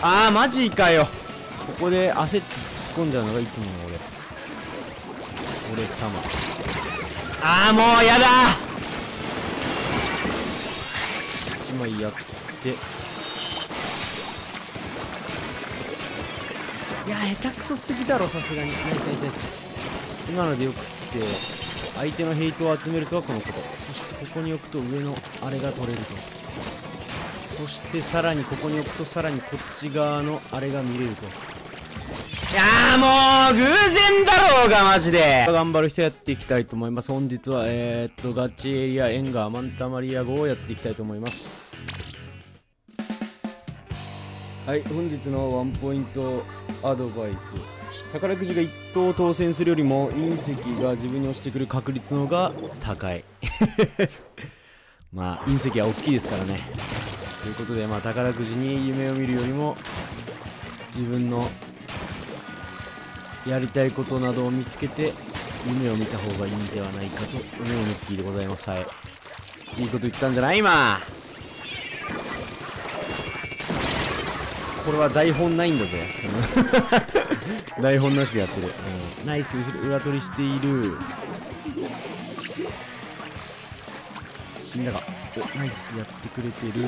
あーマジかよ。ここで焦って突っ込んじゃうのがいつもの俺。俺様。ああもうやだ。1枚やって。いや下手くそすぎだろさすがに。ナイスナイスナイス。今のでよくって相手のヘイトを集めるとはこのこと。そしてここに置くと上のあれが取れるとそしてさらにここに置くとさらにこっち側のあれが見れると。いやーもう偶然だろうがマジで。頑張る人やっていきたいと思います。本日はえー、っとガチエリアエンガーマンタマリア号をやっていきたいと思います。はい本日のワンポイントアドバイス。宝くじが1等当選するよりも隕石が自分に落ちてくる確率の方が高い。まあ隕石は大きいですからねということでまあ宝くじに夢を見るよりも自分のやりたいことなどを見つけて夢を見た方がいいんではないかと思うミッキーでございます。はい。いいこと言ったんじゃない？今。これは台本ないんだぜ。台本なしでやってる、うん、ナイス裏取りしている。死んだか。ナイスやってくれてる。厳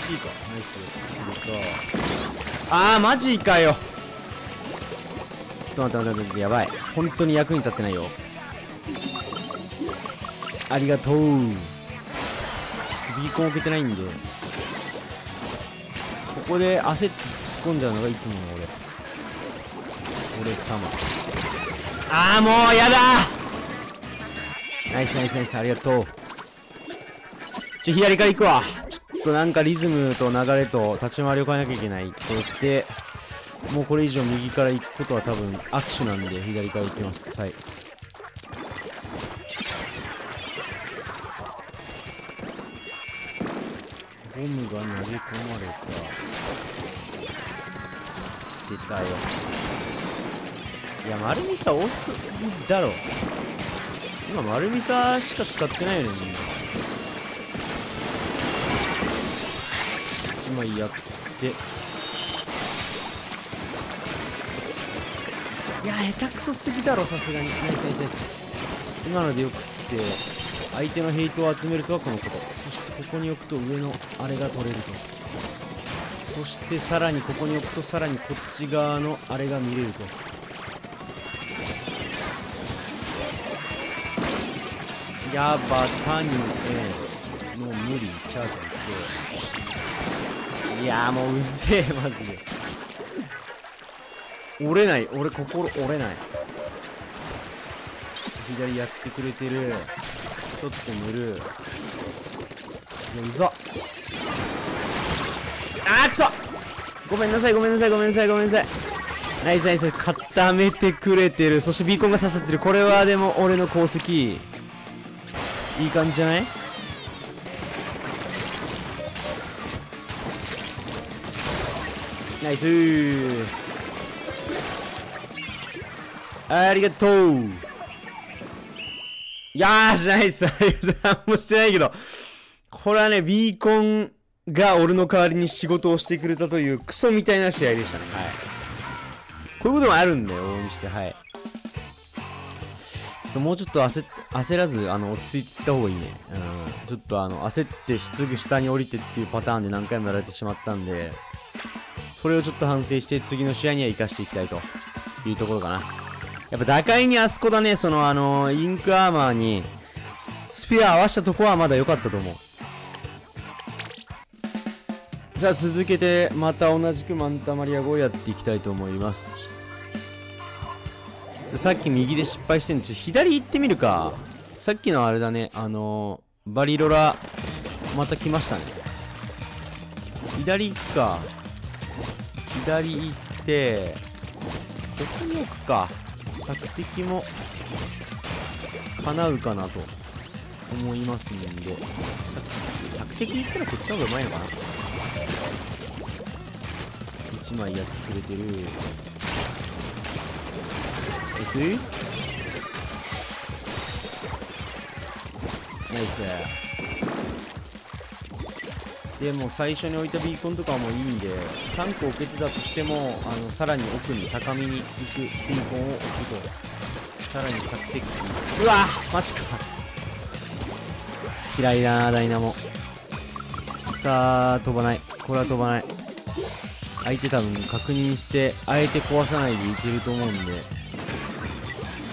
しいか。ナイスやってくれた。あーマジかよ。ちょっと待って待って待ってやばい。本当に役に立ってないよ。ありがとう。ちょっとビーコン置けてないんで。ここで焦って込んじゃうのがいつもの俺。俺様。ああもうやだ。ナイスナイスナイスありがとう。ちょ左から行くわ。ちょっとなんかリズムと流れと立ち回りを変えなきゃいけないと言ってもうこれ以上右から行くことは多分握手なんで左から行きます。はい。ゴムが投げ込まれた出たよいや丸みさ多すぎだろ。今丸みさしか使ってないのに。1枚やって。いや下手くそすぎだろさすがに。ナイスナイスナイス。今のでよくって相手のヘイトを集めるとはこのこと。そしてここに置くと上のあれが取れると。そしてさらにここに置くとさらにこっち側のあれが見れると。やば谷えもう無理チャージって。いやもううぜえマジで。折れない。俺心折れない。左やってくれてる。ちょっと塗る。いやうざ。っあーくそ。ごめんなさいごめんなさいごめんなさいごめんなさい。ナイスナイス。固めてくれてる。そしてビーコンが刺さってる。これはでも俺の功績。いい感じじゃない？ナイス。ありがとう。いやーしないっす。何もしてないけど。これはね、ビーコンが俺の代わりに仕事をしてくれたというクソみたいな試合でしたね。はい。こういうこともあるんだよ、応援して。はい。ちょっともうちょっと焦焦らず、あの、落ち着いていった方がいいね。うん。ちょっとあの、焦ってすぐ下に降りてっていうパターンで何回もやられてしまったんで、それをちょっと反省して次の試合には活かしていきたいというところかな。やっぱ打開にあそこだね、そのあのインクアーマーにスピア合わせたとこはまだ良かったと思う。じゃあ続けてまた同じくマンタマリア号をやっていきたいと思います。さっき右で失敗してんで、ちょっと左行ってみるか。さっきのあれだね、あのー、バリロラ、また来ましたね。左行くか。左行って、ここに置くか。索敵も叶うかなと思いますんで索敵言ったらこっちの方がうまいのかな1枚やってくれてる。S? ナイス。でも最初に置いたビーコンとかもいいんで3個置けてたとしてもあのさらに奥に高みに行くビーコンを置くとさらに索敵うわ！マジか。嫌いだなダイナモ。さあ飛ばない。これは飛ばない相手多分確認してあえて壊さないでいけると思うんで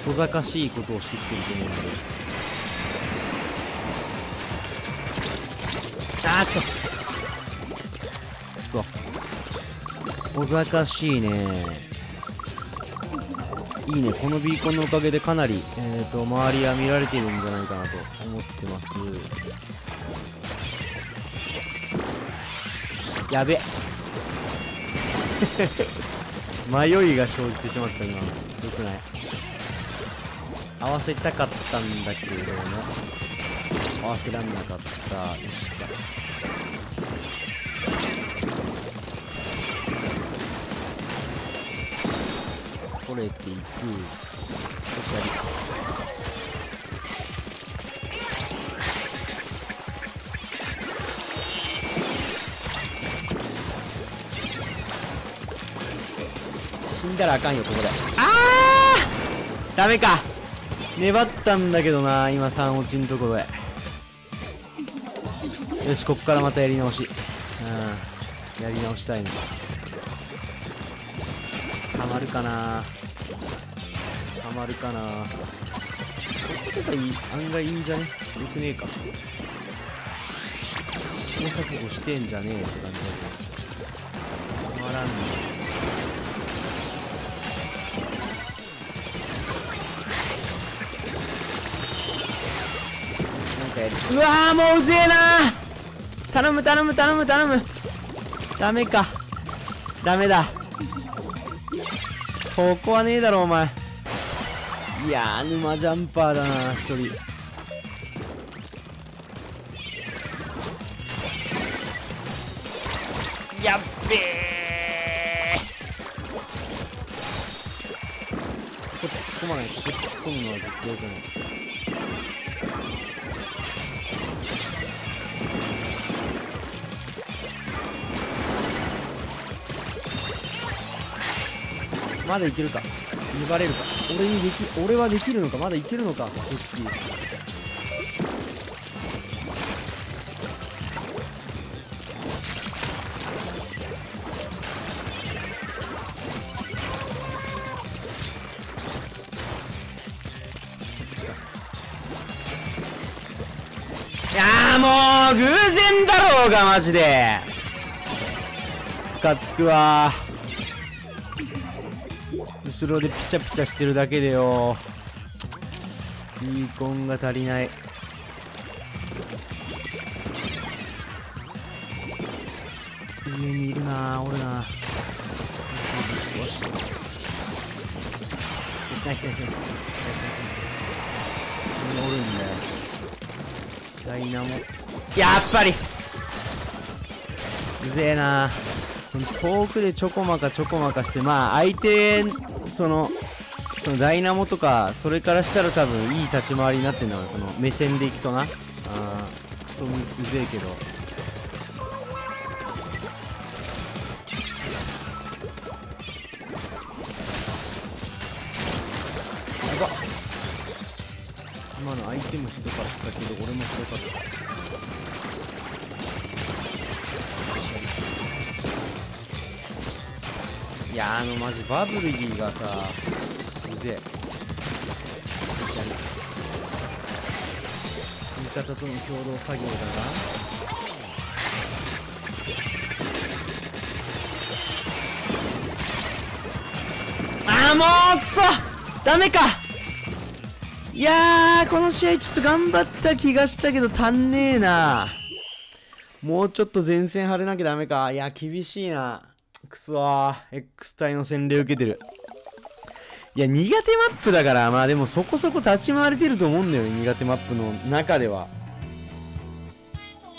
小賢しいことをしてきてると思うんで。あーくそ。くそ。小賢しいね。いいね。このビーコンのおかげでかなり、えーと、周りは見られてるんじゃないかなと思ってます。やべ 迷いが生じてしまった今。よくない。合わせたかったんだけれども。合わせらんなかった。よし。か取れていく。そして死んだらあかんよここで。ああダメか。粘ったんだけどな今3落ちんところで。よしこっからまたやり直し。うん。やり直したいのたまるかな。たまるかな。これとかいい案外いいんじゃね？よくねえか。試行錯誤してんじゃねえって感じだけど。たまらんねうわーもううぜえな頼む頼む頼む頼む。ダメか。ダメだ。ここはねえだろお前。いやー沼ジャンパーだな一人。やっべえここ突っ込まないここ突っ込むのは絶対良くないまだいけるか。粘れるか。俺にでき俺はできるのか。まだいけるのか。こっちいやもう偶然だろうがマジで。ムカつくわ後ろでピチャピチャしてるだけでよ。ビーコンが足りない。上にいるなおるな。よしよしナイスナイスナイスナイスナイスナイス。おるんだよ。ダイナモ。やっぱり。うぜえな。遠くでちょこまかちょこまかしてまあ相手そのそのダイナモとかそれからしたら多分いい立ち回りになってんだろうその目線でいくとな。あークソうぜえけど。やば。今の相手もひどかったけど俺もひどかった。やあのマジバブルギーがさうぜえ。味方との共同作業だがあーもうくそダメかいやーこの試合ちょっと頑張った気がしたけど足んねえな。もうちょっと前線張れなきゃダメか。いや厳しいな。くそー X 体の洗礼受けてる。いや苦手マップだからまあでもそこそこ立ち回れてると思うんだよね苦手マップの中では。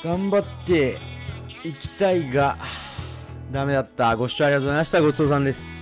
頑張っていきたいがダメだった。ご視聴ありがとうございました。ごちそうさんです。